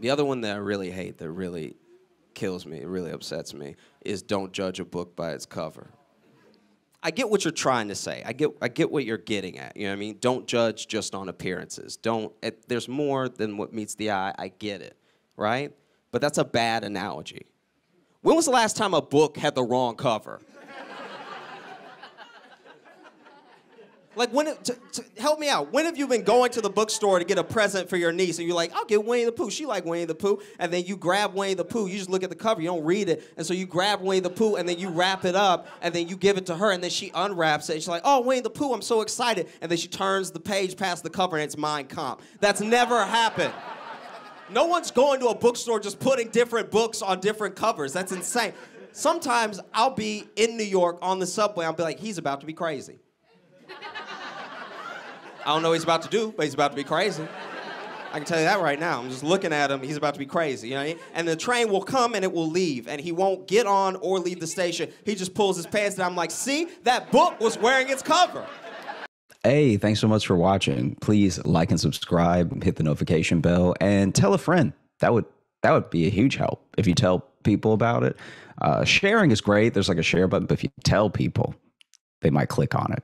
The other one that I really hate, that really kills me, it really upsets me, is don't judge a book by its cover. I get what you're trying to say. I get I get what you're getting at. You know what I mean? Don't judge just on appearances. Don't it, there's more than what meets the eye. I get it, right? But that's a bad analogy. When was the last time a book had the wrong cover? Like when it, to, to, help me out. When have you been going to the bookstore to get a present for your niece and you're like, I'll get Winnie the Pooh. She like Winnie the Pooh, and then you grab Winnie the Pooh. You just look at the cover, you don't read it, and so you grab Winnie the Pooh and then you wrap it up and then you give it to her and then she unwraps it and she's like, Oh, Winnie the Pooh, I'm so excited, and then she turns the page past the cover and it's Mein Kampf. That's never happened. No one's going to a bookstore just putting different books on different covers. That's insane. Sometimes I'll be in New York on the subway. I'll be like, he's about to be crazy. I don't know what he's about to do, but he's about to be crazy. I can tell you that right now. I'm just looking at him. He's about to be crazy, you know. And the train will come and it will leave, and he won't get on or leave the station. He just pulls his pants down. I'm like, see, that book was wearing its cover. Hey, thanks so much for watching. Please like and subscribe, hit the notification bell, and tell a friend. That would that would be a huge help if you tell people about it. Uh, sharing is great. There's like a share button, but if you tell people, they might click on it.